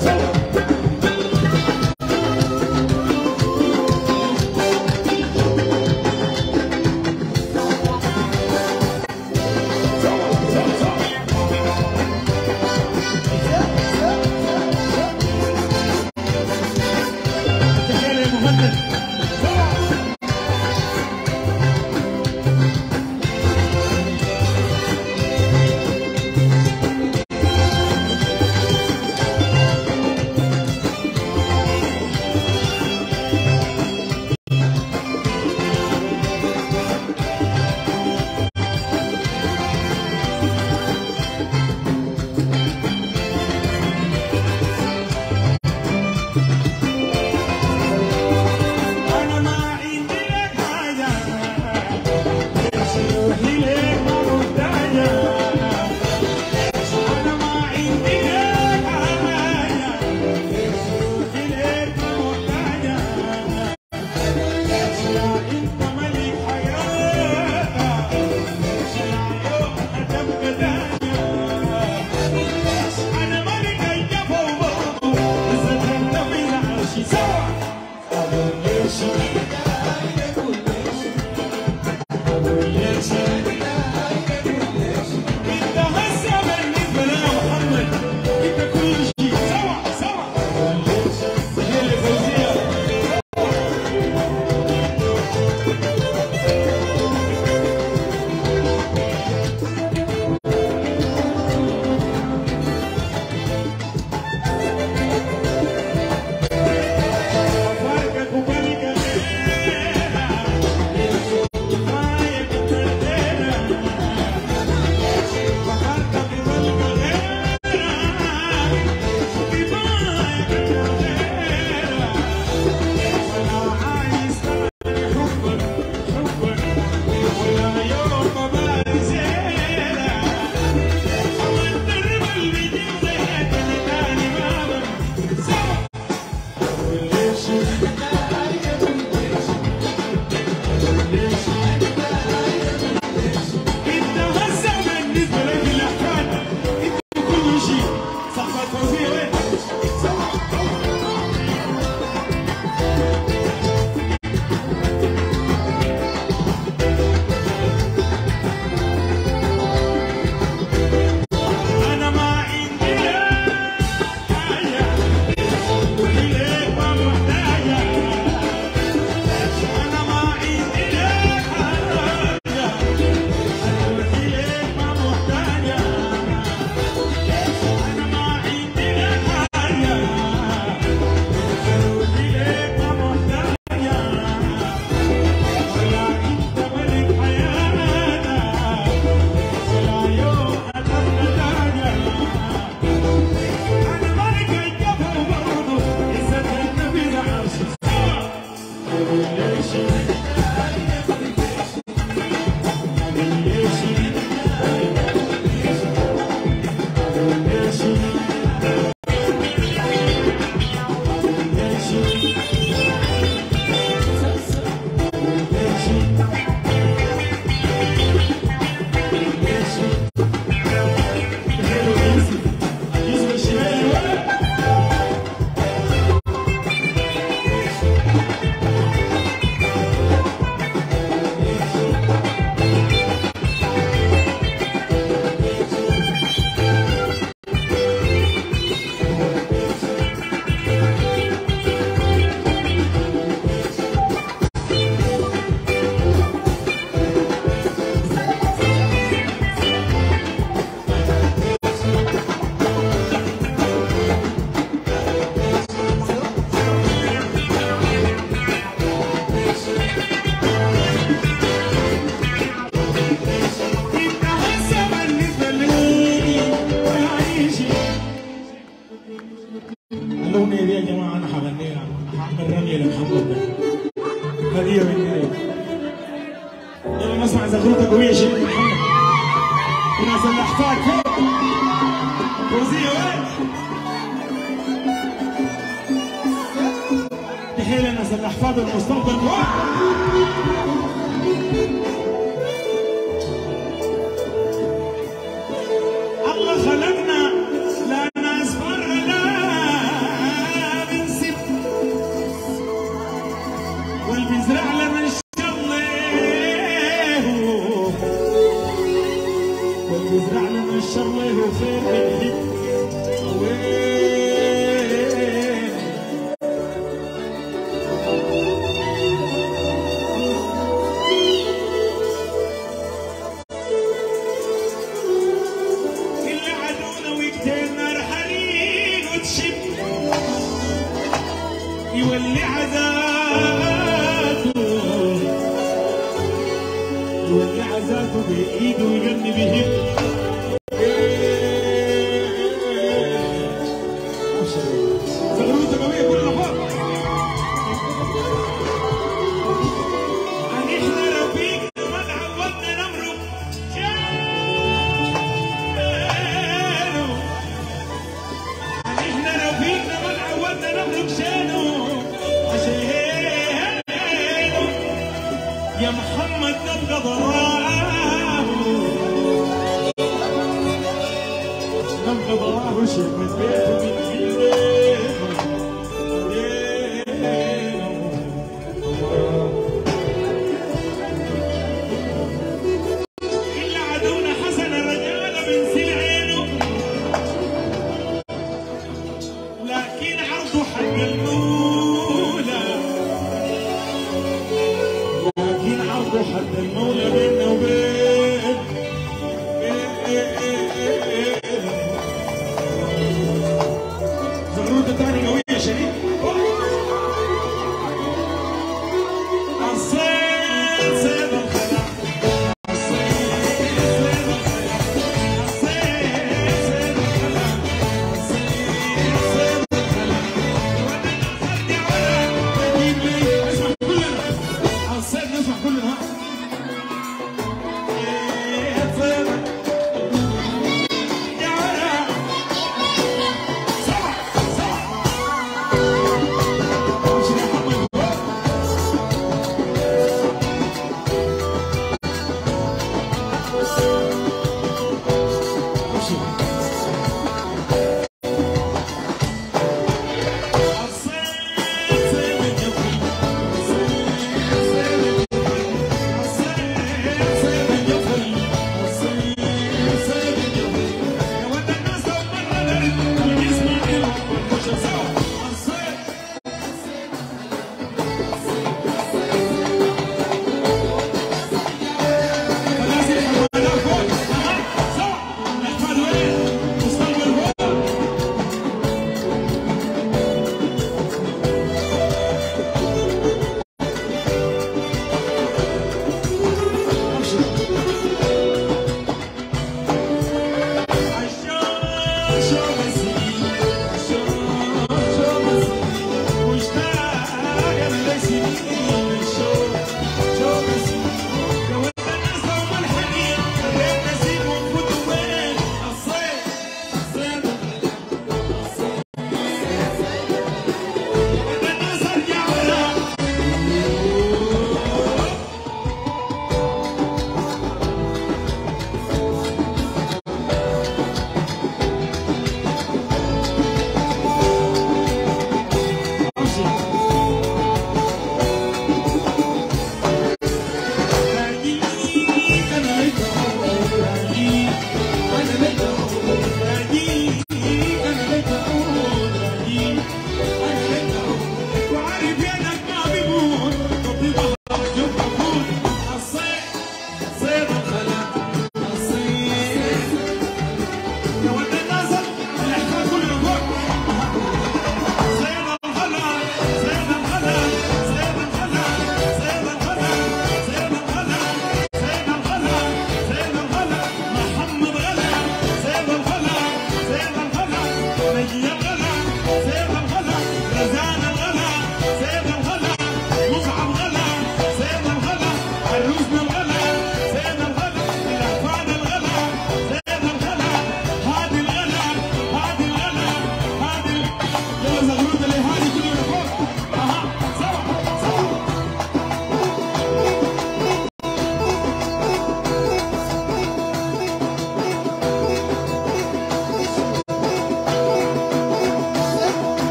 São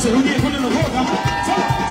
So we get put in the work, huh?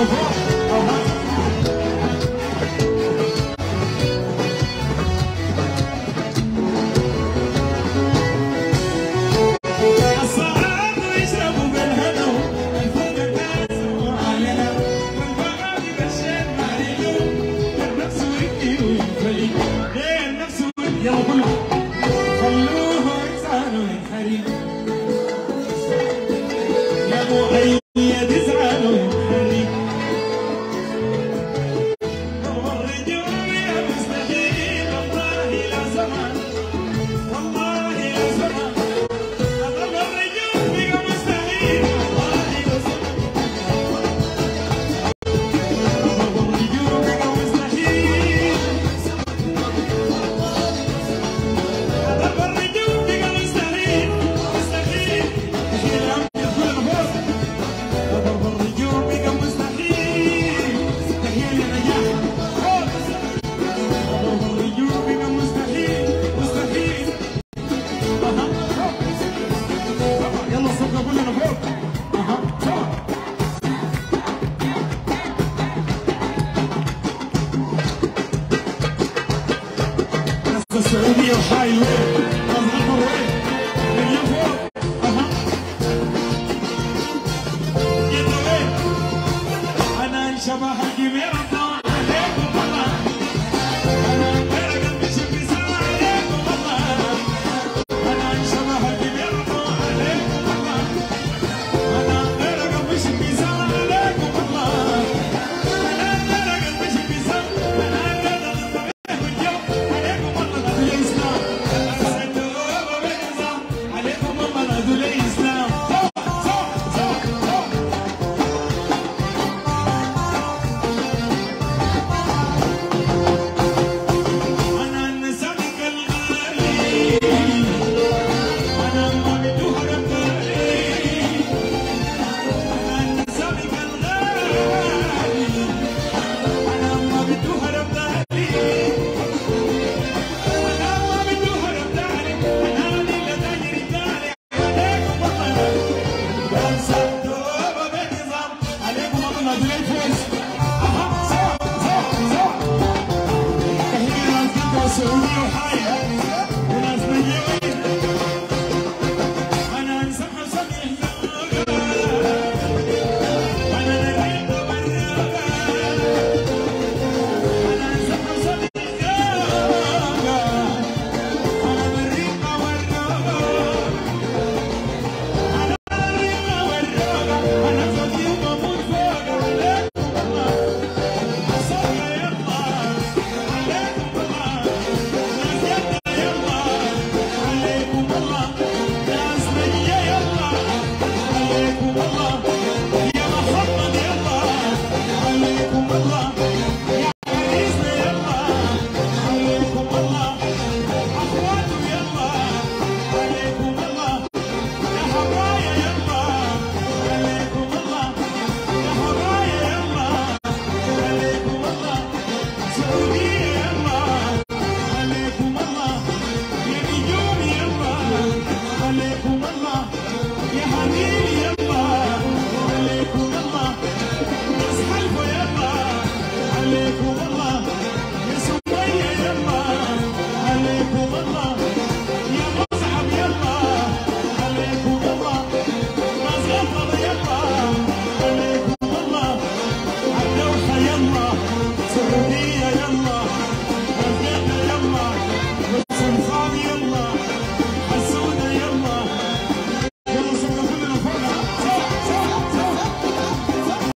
the ball. yeah, yeah, yeah.